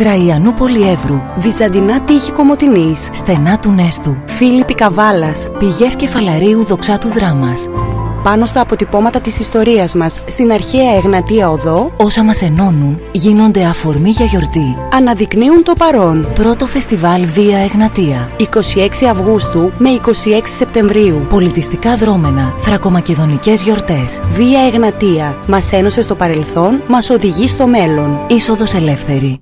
Τραϊανού πολιεύρου. Βυζαντινά τείχη Κομωτινής. Στενά του Νέστου. Φίλιππη Καβάλας, Πηγές κεφαλαρίου δοξάτου δράμας. Πάνω στα αποτυπώματα της ιστορίας μας, στην αρχαία Εγνατία Οδό, Όσα μας ενώνουν γίνονται αφορμή για γιορτή. αναδεικνύουν το παρόν. Πρώτο φεστιβάλ Βία Εγνατία. 26 Αυγούστου με 26 Σεπτεμβρίου. Πολιτιστικά δρόμενα. Θρακομακεδονικές γιορτές. Βία Εγνατία. Μας ένωσε στο παρελθόν, μας οδηγεί στο μέλλον. Είσοδος ελεύθερη.